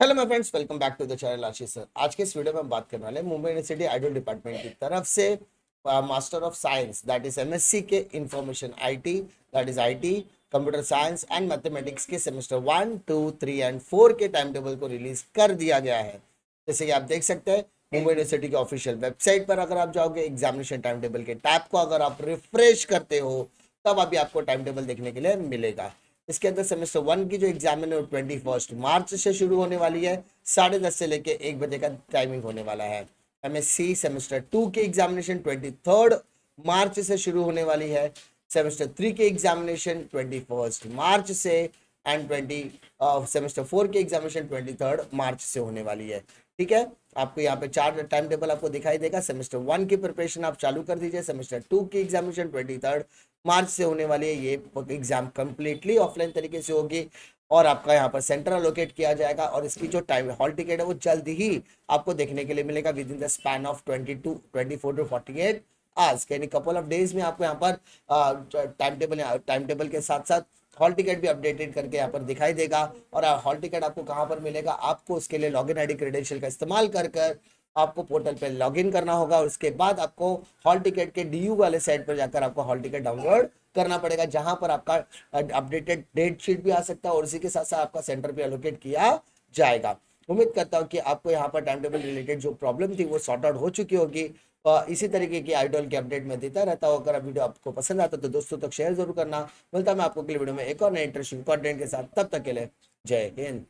Hello my friends welcome back to the channel Ashish sir आज के इस video में हम बात करने वाले मुंबई यूनिवर्सिटी आइडल डिपार्टमेंट की तरफ़ से master of science that is MSc के information IT that is IT computer science and mathematics के semester one two three and four के टाइम टेबल को रिलीज़ कर दिया गया है। जैसे कि आप देख सकते हैं मुंबई यूनिवर्सिटी के ऑफिशियल वेबसाइट पर अगर आप जाओगे एग्जामिनेशन टाइम टेबल के टैब को अगर आप रिफ्रेश करते हो, तब अभी आपको टाइम टेबल देखने के लिए मिलेगा। इसके अंदर सेमेस्टर वन की जो एग्ज़ाम है, वो ट्वेंटी फ़र्स्ट मार्च से शुरू होने वाली है, साढ़े दस से लेकर एक बजे का टाइमिंग होने वाला है। M S C semester two की एग्जामिनेशन ट्वेंटी थर्ड मार्च से शुरू होने वाली है, सेमेस्टर थ्री की एग्जामिनेशन ट्वेंटी फ़र्स्ट मार्च से एंड ट्वेंटी सेमेस्टर फोर की एग्जामिनेशन ट्वेंटी थर्ड मार्च से होने वाली है। ठीक है? आपको यहाँ पे चार टाइम टेबल आपको दिखाई देगा। सेमेस्टर वन की प्रिपरेशन आप चालू कर दीजिए। सेमेस्टर टू की एग्जामिनेशन ट्वेंटी थर्ड मार्च से होने वाली है। ये एग्ज़ाम कंप्लीटली ऑफलाइन तरीके से होगी और आपका यहाँ पर सेंटर अलोकेट किया जाएगा और इसकी जो टाइम हॉल टिकट है वो जल्द ही आपको देखने के लिए मिलेगा within the span of twenty two twenty four two forty eight आज यानी कपल ऑफ़ डेज़ में आपको यहाँ पर टाइम टेबल टाइम टेबल के साथ साथ हॉल टिकट भी अपडेटेड करके यहाँ पर दिखाई देगा। और हॉल टिकट आपको कहाँ पर मिलेगा, आपको उसके लिए लॉगिन आईडी क्रेडेंशियल का इस्तेमाल कर कर आपको पोर्टल पे लॉगिन करना होगा। और उसके बाद आपको हॉल टिकट के डीयू वाले साइट पर जाकर आपको हॉल टिकट डाउनलोड करना पड़ेगा, जहाँ पर आपका अपडेटेड डेट शीट भी आ सकता है और उसी के साथ साथ आपका सेंटर भी एलोकेट किया जाएगा। उम्मीद करता हूँ कि आपको यहाँ पर टाइम टेबल रिलेटेड जो प्रॉब्लम थी, वो सॉर्ट आउट हो चुकी होगी। इसी तरीके की आइडल के अपडेट में देता रहता हूँ। अगर वीडियो आपको पसंद आता तो दोस्तों तक शेयर ज़रूर करना। मिलता मैं आपको अगले वीडियो में एक और नए इंटरेस्टिंग कॉन्टेंट के साथ। तब तक के लिए जय हिंद।